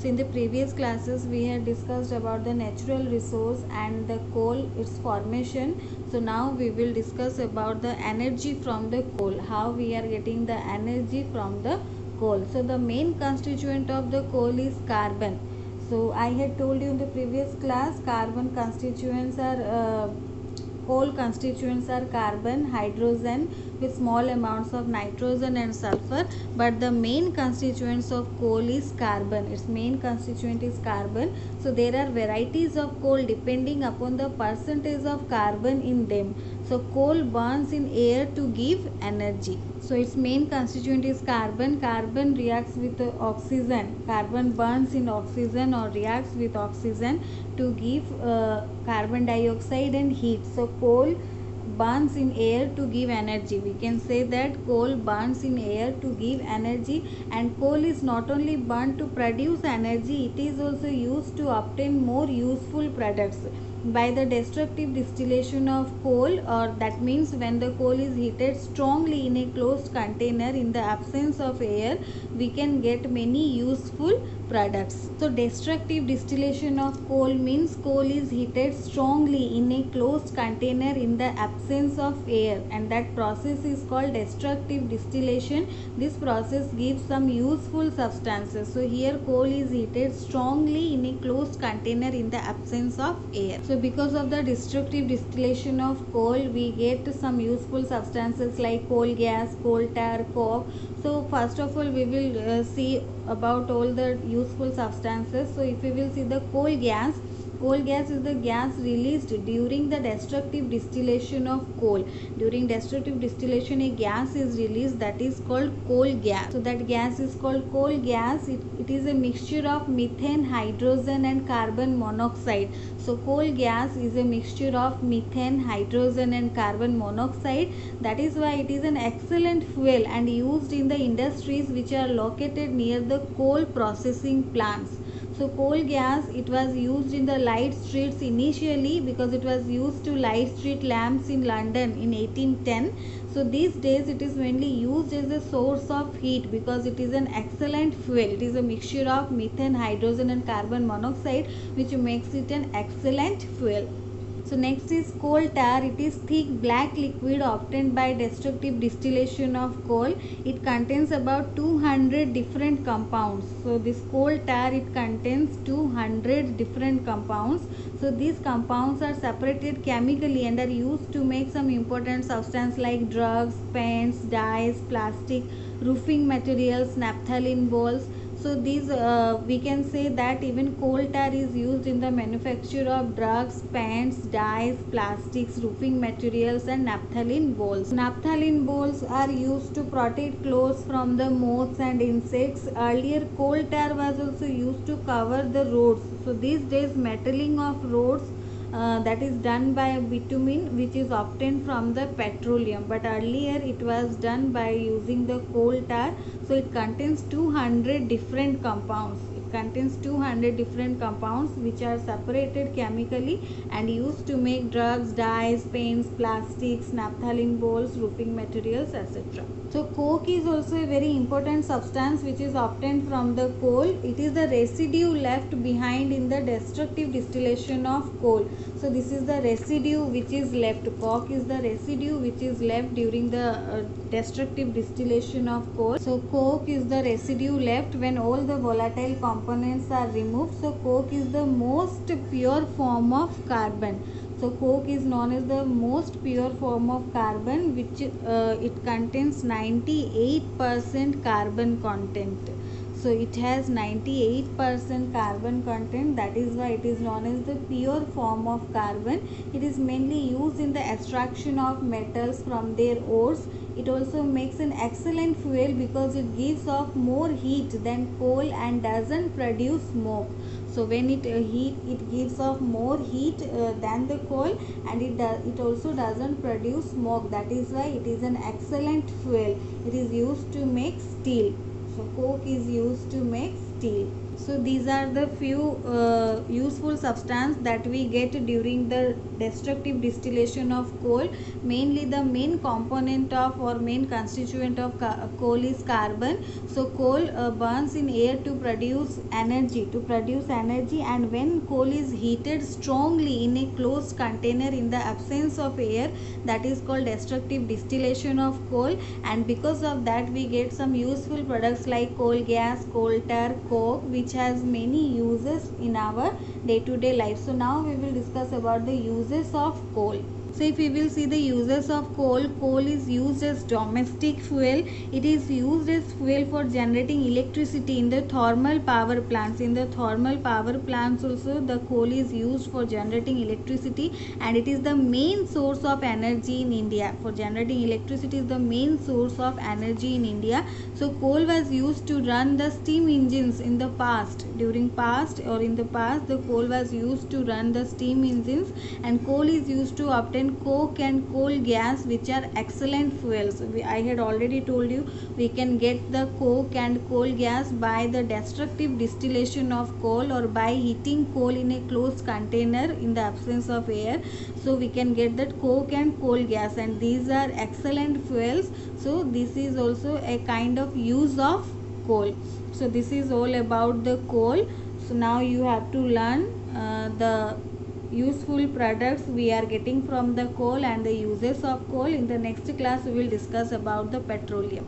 So in the previous classes we had discussed about the natural resource and the coal its formation. So now we will discuss about the energy from the coal how we are getting the energy from the coal. So the main constituent of the coal is carbon. So I had told you in the previous class carbon constituents are uh, coal constituents are carbon hydrogen with small amounts of nitrogen and sulfur but the main constituents of coal is carbon. Its main constituent is carbon. So there are varieties of coal depending upon the percentage of carbon in them so coal burns in air to give energy. So its main constituent is carbon. Carbon reacts with oxygen. Carbon burns in oxygen or reacts with oxygen to give uh, carbon dioxide and heat. So coal burns in air to give energy. We can say that coal burns in air to give energy and coal is not only burned to produce energy it is also used to obtain more useful products by the destructive distillation of coal or that means when the coal is heated strongly in a closed container in the absence of air we can get many useful products. So destructive distillation of coal means coal is heated strongly in a closed container in the absence of air and that process is called destructive distillation. This process gives some useful substances. So here coal is heated strongly in a closed container in the absence of air so because of the destructive distillation of coal we get some useful substances like coal gas coal tar coke. So first of all we will uh, see about all the useful substances. So if we will see the coal gas coal gas is the gas released during the destructive distillation of coal. During destructive distillation a gas is released that is called coal gas. So that gas is called coal gas. It, it is a mixture of methane hydrogen and carbon monoxide. So coal gas is a mixture of methane hydrogen and carbon monoxide. That is why it is an excellent fuel and used in the industries which are located near the coal processing plants so coal gas it was used in the light streets initially because it was used to light street lamps in London in 1810. So these days it is mainly used as a source of heat because it is an excellent fuel. It is a mixture of methane, hydrogen and carbon monoxide which makes it an excellent fuel. So next is coal tar. It is thick black liquid obtained by destructive distillation of coal. It contains about 200 different compounds. So this coal tar it contains 200 different compounds. So these compounds are separated chemically and are used to make some important substance like drugs, paints, dyes, plastic, roofing materials, naphthalene balls so these uh, we can say that even coal tar is used in the manufacture of drugs paints dyes plastics roofing materials and naphthalene balls. Naphthalene balls are used to protect clothes from the moths and insects. Earlier coal tar was also used to cover the roads. So these days metalling of roads uh, that is done by bitumen which is obtained from the petroleum. But earlier it was done by using the coal tar. So it contains 200 different compounds contains 200 different compounds which are separated chemically and used to make drugs dyes paints plastics naphthalene balls roofing materials etc so coke is also a very important substance which is obtained from the coal. It is the residue left behind in the destructive distillation of coal. So this is the residue which is left. Coke is the residue which is left during the uh, destructive distillation of coal. So coke is the residue left when all the volatile components are removed. So coke is the most pure form of carbon. So coke is known as the most pure form of carbon which uh, it contains 98% carbon content. So it has 98% carbon content that is why it is known as the pure form of carbon. It is mainly used in the extraction of metals from their ores. It also makes an excellent fuel because it gives off more heat than coal and doesn't produce smoke. So when it uh, heat it gives off more heat uh, than the coal and it does it also doesn't produce smoke. That is why it is an excellent fuel. It is used to make steel. So coke is used to make steel so these are the few uh, useful substance that we get during the destructive distillation of coal. Mainly the main component of or main constituent of coal is carbon. So coal uh, burns in air to produce energy to produce energy and when coal is heated strongly in a closed container in the absence of air that is called destructive distillation of coal. And because of that we get some useful products like coal gas coal tar coke which has many uses in our day to day life. So now we will discuss about the uses of coal so if we will see the uses of coal coal is used as domestic fuel. It is used as fuel for generating electricity in the thermal power plants. In the thermal power plants also the coal is used for generating electricity and it is the main source of energy in india. For generating electricity is the main source of energy in india. So coal was used to run the steam engines in the past. During past or in the past the coal was used to run the steam engines and coal is used to obtain coke and coal gas which are excellent fuels. We, i had already told you we can get the coke and coal gas by the destructive distillation of coal or by heating coal in a closed container in the absence of air. So we can get that coke and coal gas and these are excellent fuels. So this is also a kind of use of coal. So this is all about the coal. So now you have to learn uh, the useful products we are getting from the coal and the uses of coal. In the next class we will discuss about the petroleum